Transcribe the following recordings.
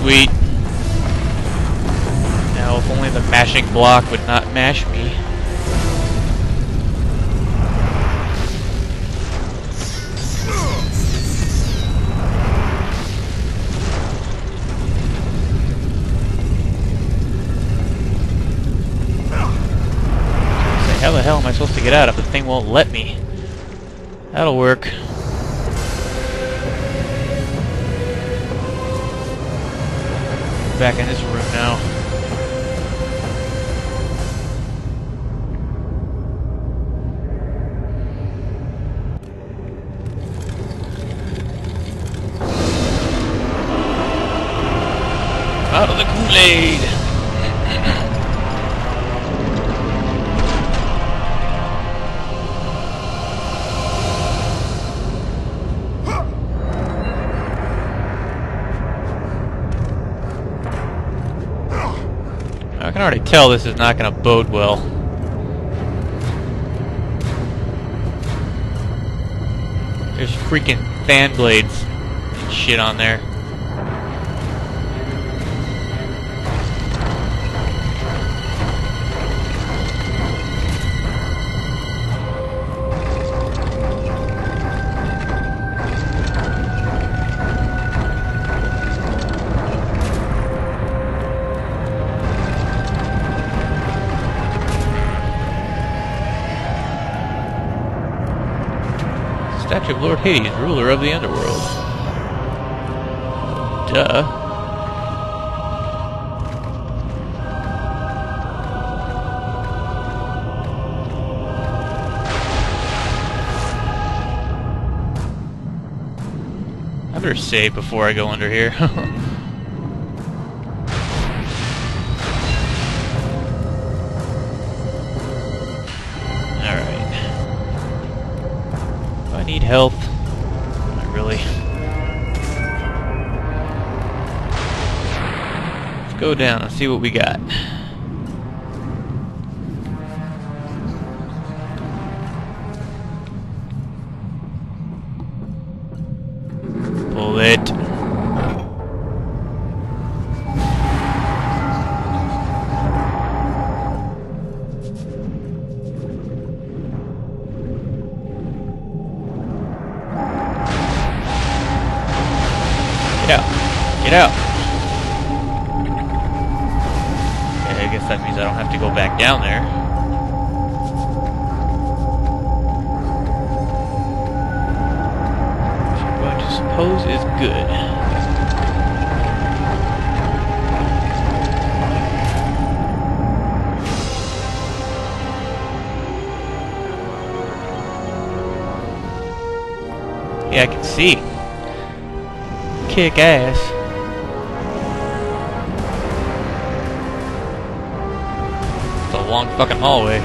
Sweet. Now, if only the mashing block would not mash me. How the hell am I supposed to get out if the thing won't let me? That'll work. Back in this room now. Can already tell this is not going to bode well. There's freaking fan blades and shit on there. Statue of Lord Hades, ruler of the underworld. Duh. I better save before I go under here. Health? Not really. Let's go down and see what we got. Get out. Okay, I guess that means I don't have to go back down there. Which to suppose is good. Yeah, I can see kick ass. Long fucking hallway.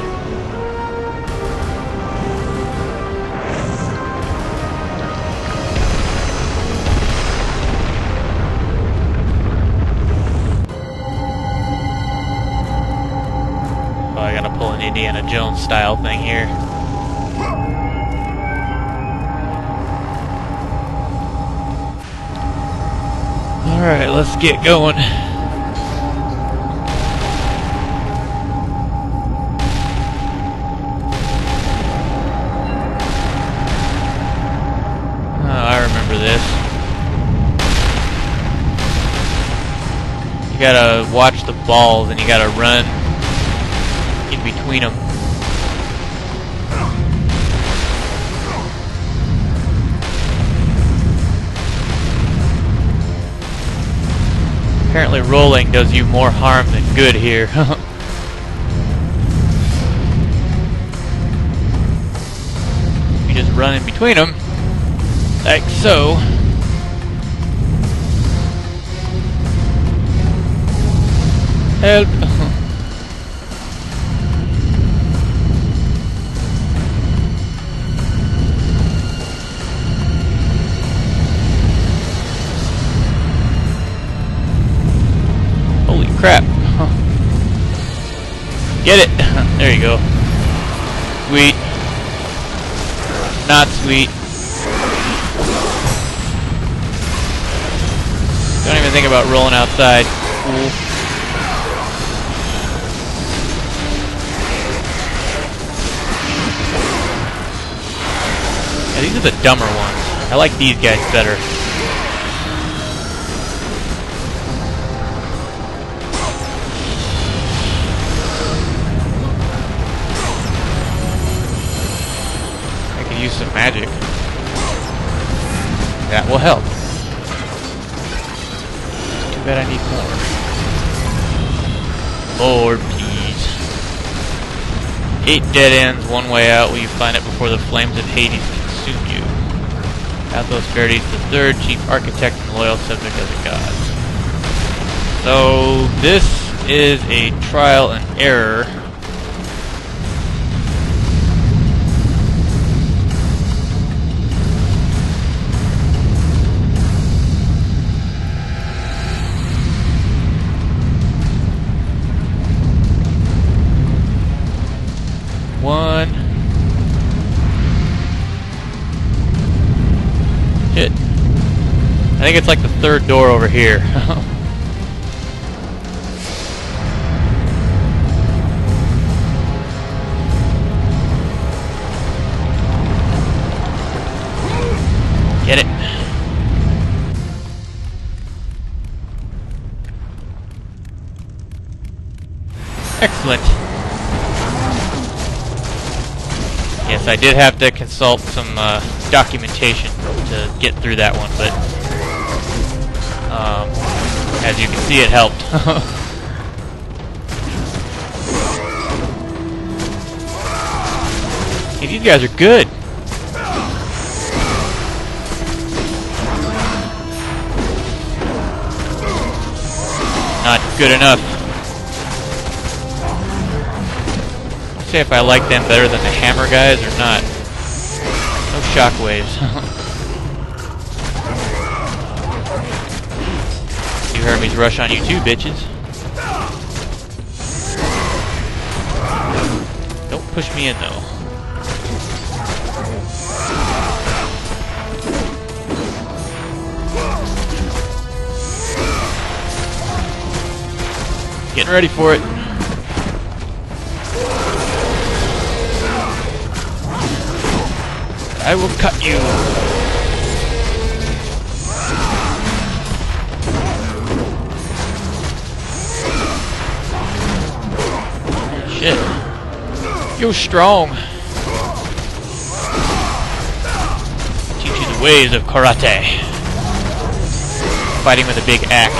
Oh, I gotta pull an Indiana Jones style thing here. Alright, let's get going. Gotta watch the balls and you gotta run in between them. Apparently rolling does you more harm than good here. you just run in between them, like so. Help! Holy crap. Get it! there you go. Sweet. Not sweet. Don't even think about rolling outside. Cool. These are the dumber ones. I like these guys better. I could use some magic. That will help. Too bad I need more. Lord, please. Eight dead ends, one way out. Will you find it before the flames of Hades you? Pathos Verdes, the third chief architect and loyal subject of the gods. So, this is a trial and error. I think it's like the third door over here. Get it. Excellent. Yes, I did have to consult some uh, documentation to get through that one, but um, as you can see, it helped. hey, these guys are good. Not good enough. say if I like them better than the hammer guys or not. No shockwaves. rush on you too, bitches. Don't push me in though. Getting ready for it. I will cut you. Shit. You're strong. Teach you the ways of karate. Fighting with a big axe.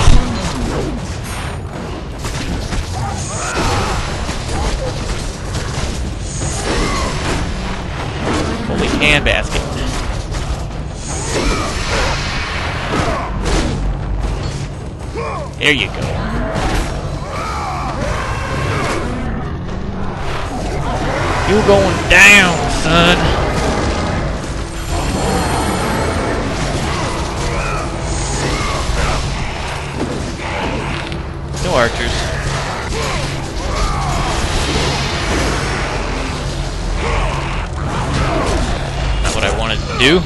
Holy handbasket. There you go. You going down, son. No archers. Not what I wanted to do.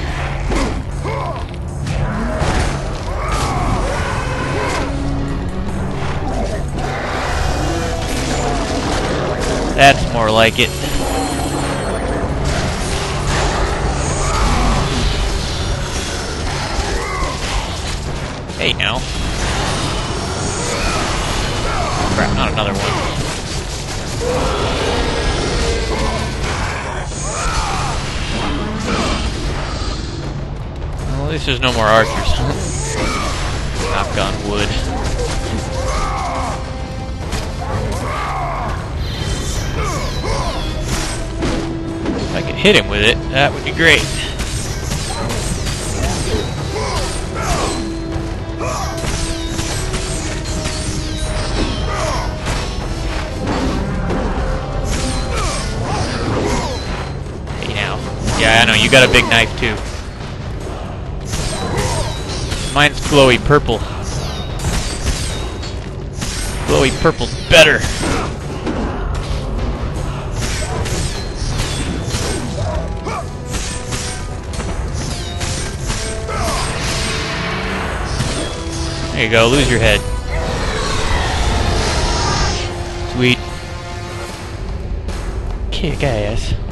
That's more like it. Hey, now. Crap, not another one. Well, at least there's no more archers. Knock on wood. If I could hit him with it, that would be great. Yeah, I know, you got a big knife too. Mine's glowy purple. Glowy purple's better. There you go, lose your head. Sweet. Kick ass.